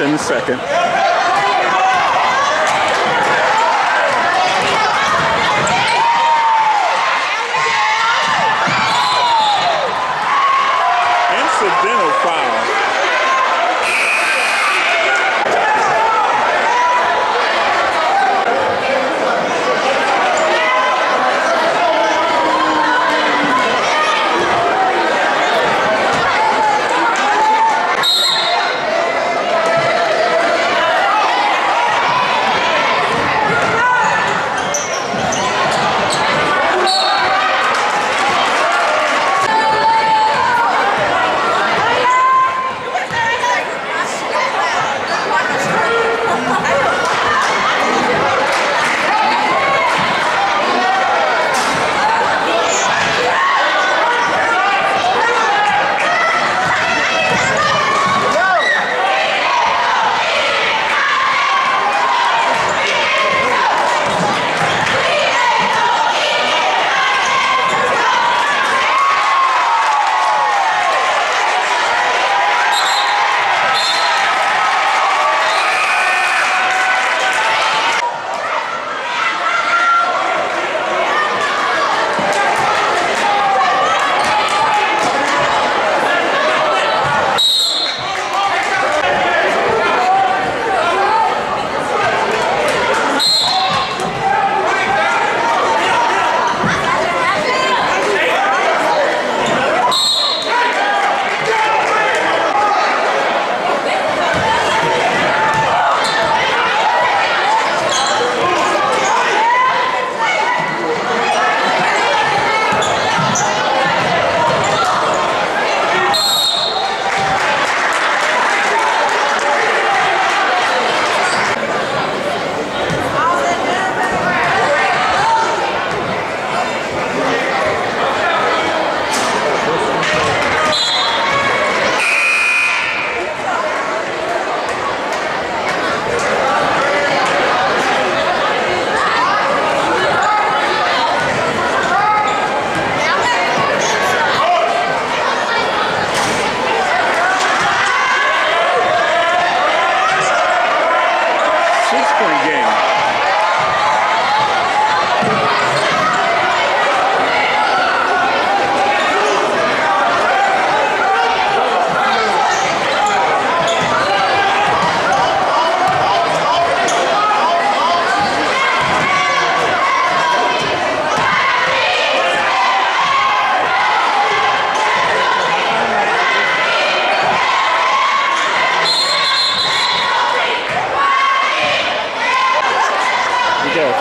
In the second.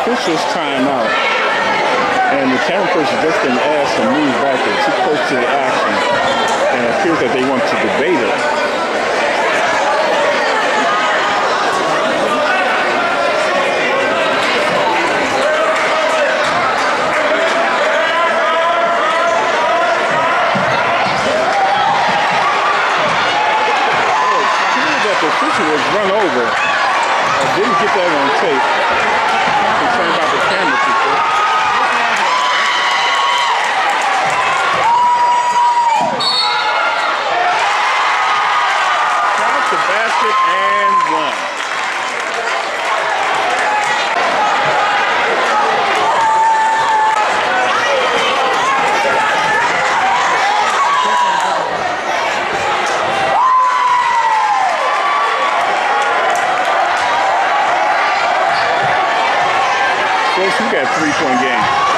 Officials time out. And the camera person just been asked to move back. They're too close to the action. And it appears that they want to debate it. official was run over. I didn't get that on tape concerned about the camera people. Three-point game.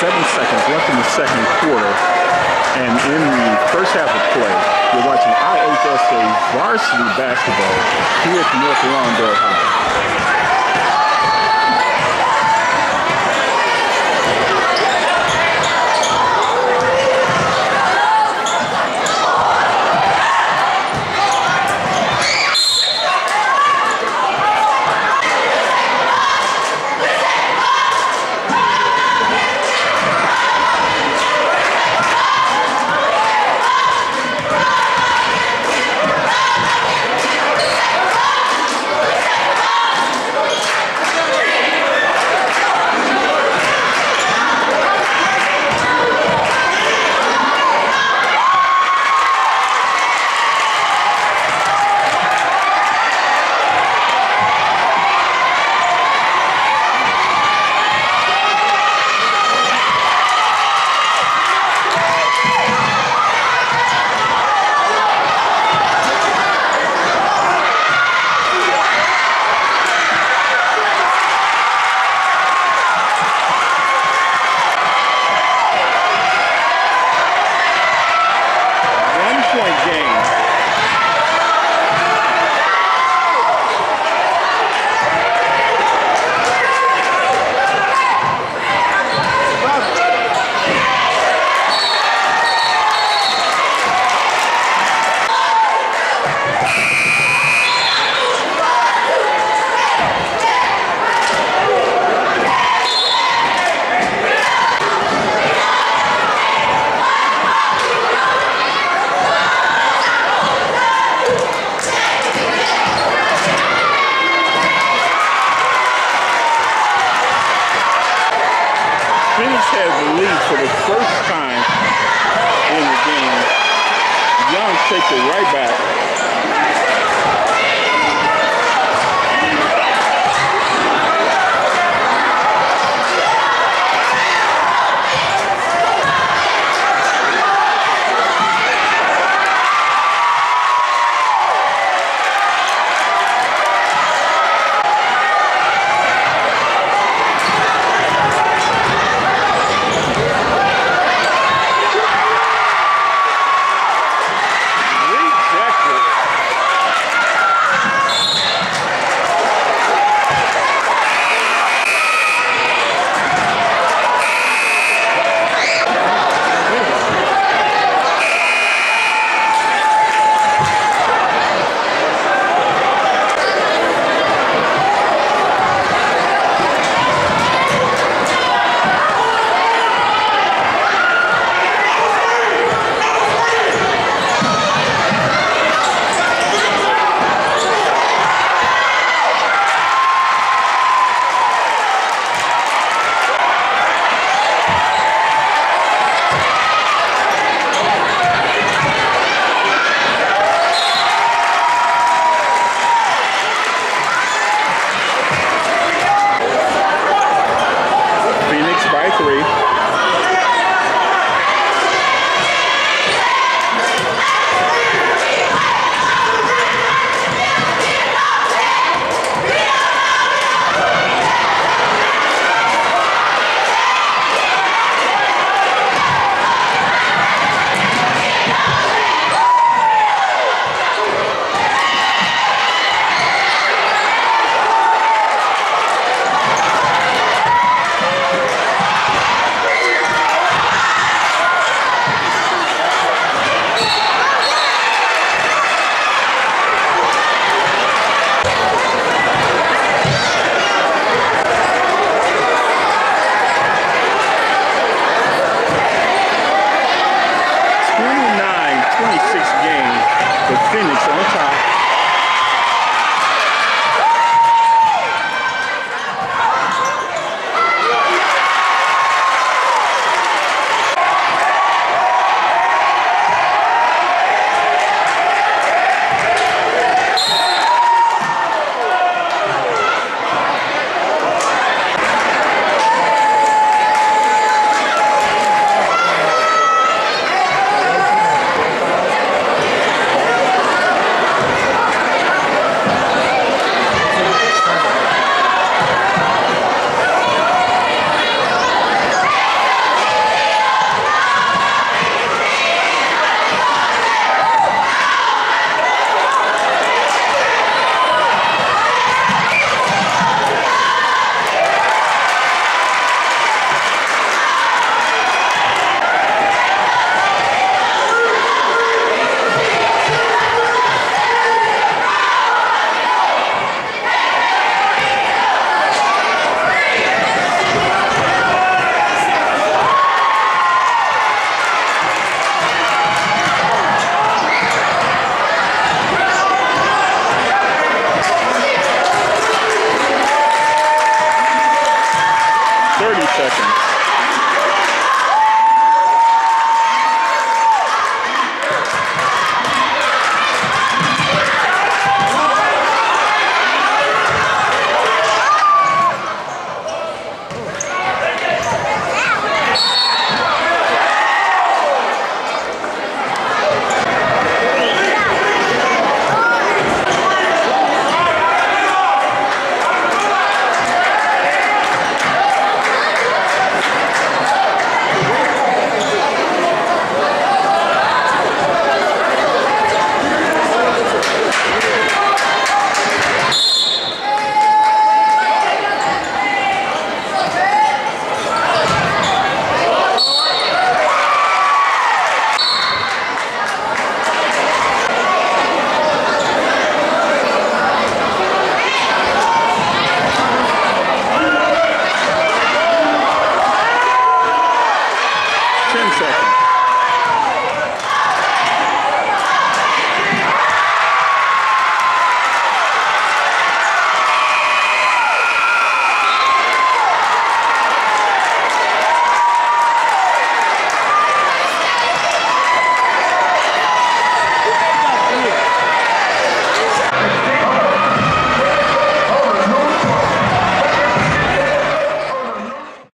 seven seconds left in the second quarter. And in first play, you're watching IHSA varsity basketball here at North Lawndale High. Takes it right back. with Phoenix on top.